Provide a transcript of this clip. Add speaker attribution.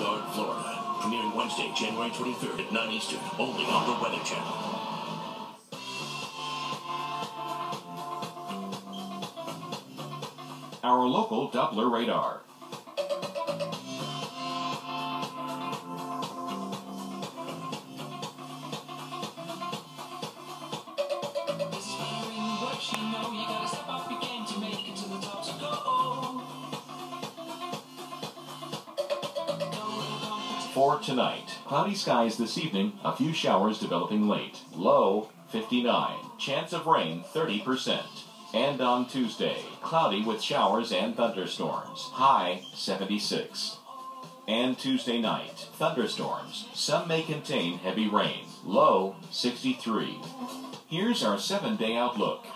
Speaker 1: Florida. Premiering Wednesday, January 23rd at 9 Eastern, only on the Weather Channel.
Speaker 2: Our local Doppler radar. For tonight, cloudy skies this evening, a few showers developing late. Low 59, chance of rain 30%. And on Tuesday, cloudy with showers and thunderstorms. High 76. And Tuesday night, thunderstorms. Some may contain heavy rain. Low 63. Here's our seven day outlook.